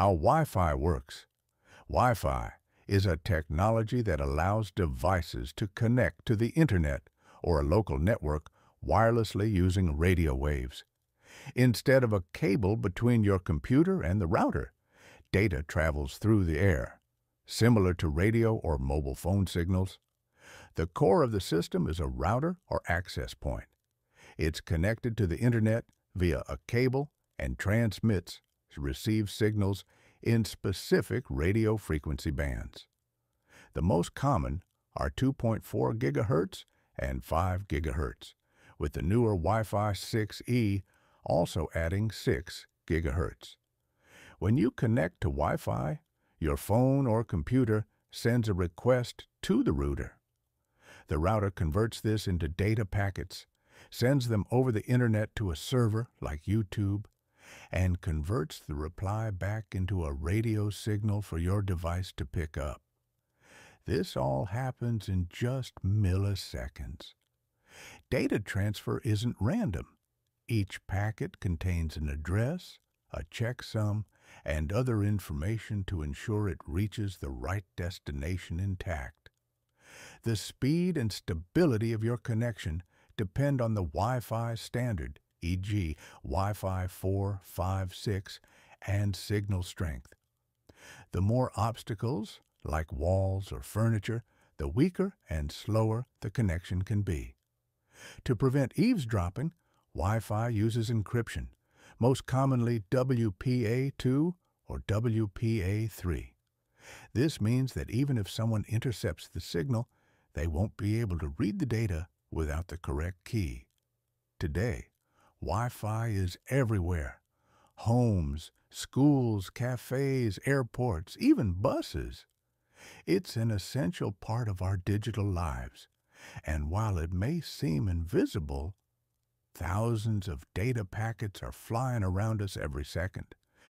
How Wi-Fi works. Wi-Fi is a technology that allows devices to connect to the internet or a local network wirelessly using radio waves. Instead of a cable between your computer and the router, data travels through the air, similar to radio or mobile phone signals. The core of the system is a router or access point. It's connected to the internet via a cable and transmits receives signals in specific radio frequency bands. The most common are 2.4 GHz and 5 GHz, with the newer Wi-Fi 6E also adding 6 GHz. When you connect to Wi-Fi, your phone or computer sends a request to the router. The router converts this into data packets, sends them over the internet to a server like YouTube, and converts the reply back into a radio signal for your device to pick up. This all happens in just milliseconds. Data transfer isn't random. Each packet contains an address, a checksum, and other information to ensure it reaches the right destination intact. The speed and stability of your connection depend on the Wi-Fi standard, e.g. Wi-Fi 4, 5, 6, and signal strength. The more obstacles, like walls or furniture, the weaker and slower the connection can be. To prevent eavesdropping, Wi-Fi uses encryption, most commonly WPA2 or WPA3. This means that even if someone intercepts the signal, they won't be able to read the data without the correct key. Today, Wi-Fi is everywhere. Homes, schools, cafes, airports, even buses. It's an essential part of our digital lives, and while it may seem invisible, thousands of data packets are flying around us every second.